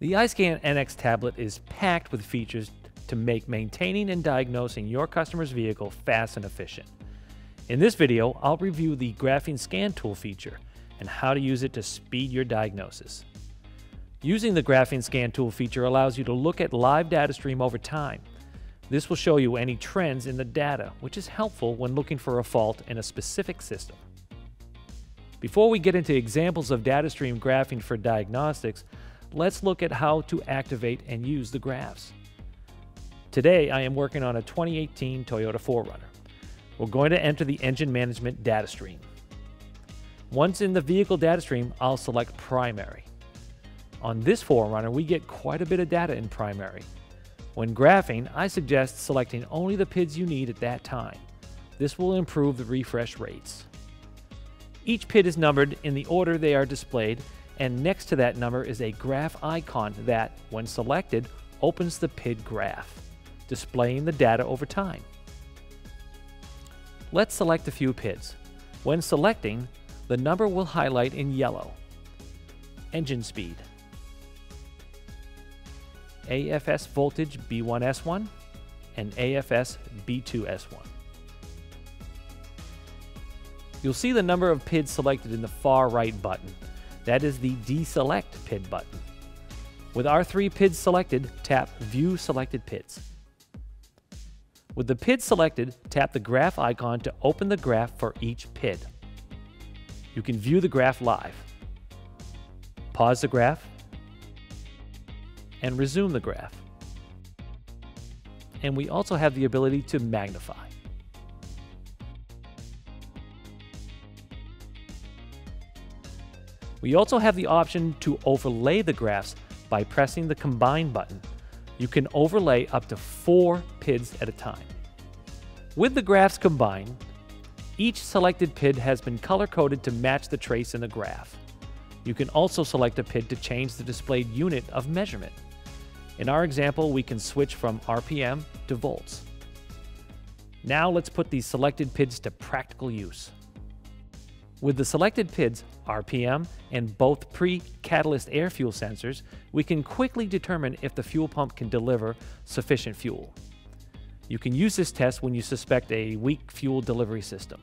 The iScan NX tablet is packed with features to make maintaining and diagnosing your customer's vehicle fast and efficient. In this video, I'll review the graphing scan tool feature and how to use it to speed your diagnosis. Using the graphing scan tool feature allows you to look at live data stream over time. This will show you any trends in the data, which is helpful when looking for a fault in a specific system. Before we get into examples of data stream graphing for diagnostics, let's look at how to activate and use the graphs. Today, I am working on a 2018 Toyota 4Runner. We're going to enter the engine management data stream. Once in the vehicle data stream, I'll select primary. On this 4Runner, we get quite a bit of data in primary. When graphing, I suggest selecting only the PIDs you need at that time. This will improve the refresh rates. Each PID is numbered in the order they are displayed, and next to that number is a graph icon that, when selected, opens the PID graph, displaying the data over time. Let's select a few PIDs. When selecting, the number will highlight in yellow. Engine speed. AFS voltage B1S1 and AFS B2S1. You'll see the number of PIDs selected in the far right button. That is the deselect PID button. With our three PIDs selected, tap View Selected PIDs. With the PID selected, tap the graph icon to open the graph for each PID. You can view the graph live. Pause the graph and resume the graph. And we also have the ability to magnify. We also have the option to overlay the graphs by pressing the Combine button. You can overlay up to four PIDs at a time. With the graphs combined, each selected PID has been color-coded to match the trace in the graph. You can also select a PID to change the displayed unit of measurement. In our example, we can switch from RPM to volts. Now let's put these selected PIDs to practical use. With the selected PIDs, RPM, and both pre-catalyst air fuel sensors, we can quickly determine if the fuel pump can deliver sufficient fuel. You can use this test when you suspect a weak fuel delivery system.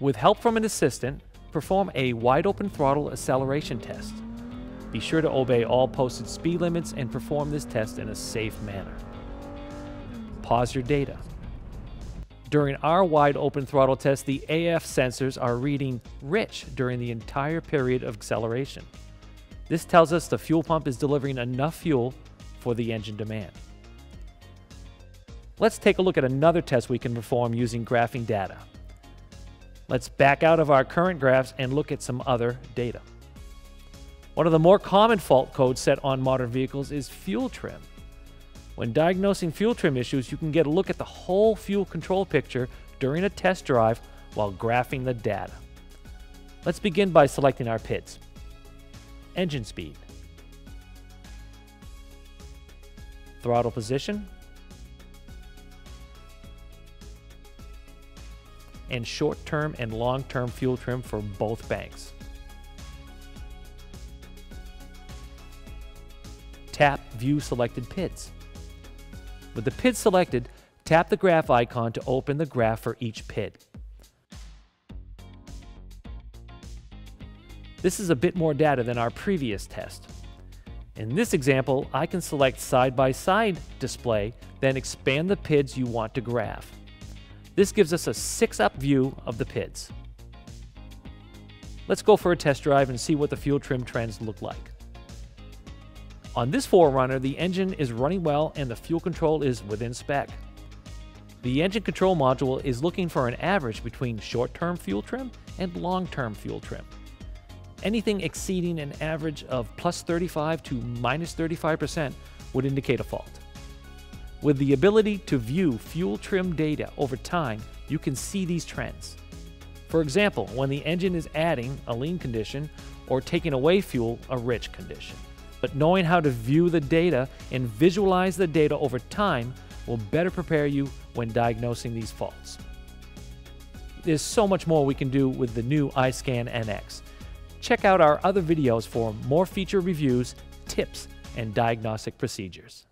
With help from an assistant, perform a wide open throttle acceleration test. Be sure to obey all posted speed limits and perform this test in a safe manner. Pause your data. During our wide open throttle test, the AF sensors are reading rich during the entire period of acceleration. This tells us the fuel pump is delivering enough fuel for the engine demand. Let's take a look at another test we can perform using graphing data. Let's back out of our current graphs and look at some other data. One of the more common fault codes set on modern vehicles is fuel trim. When diagnosing fuel trim issues, you can get a look at the whole fuel control picture during a test drive while graphing the data. Let's begin by selecting our PIDs. Engine speed. Throttle position. And short-term and long-term fuel trim for both banks. Tap View Selected PIDs. With the PID selected, tap the graph icon to open the graph for each PID. This is a bit more data than our previous test. In this example, I can select side-by-side -side display, then expand the PIDs you want to graph. This gives us a 6-up view of the PIDs. Let's go for a test drive and see what the fuel trim trends look like. On this 4Runner, the engine is running well and the fuel control is within spec. The engine control module is looking for an average between short-term fuel trim and long-term fuel trim. Anything exceeding an average of plus 35 to minus 35% would indicate a fault. With the ability to view fuel trim data over time, you can see these trends. For example, when the engine is adding a lean condition or taking away fuel, a rich condition but knowing how to view the data and visualize the data over time will better prepare you when diagnosing these faults. There's so much more we can do with the new iScan NX. Check out our other videos for more feature reviews, tips, and diagnostic procedures.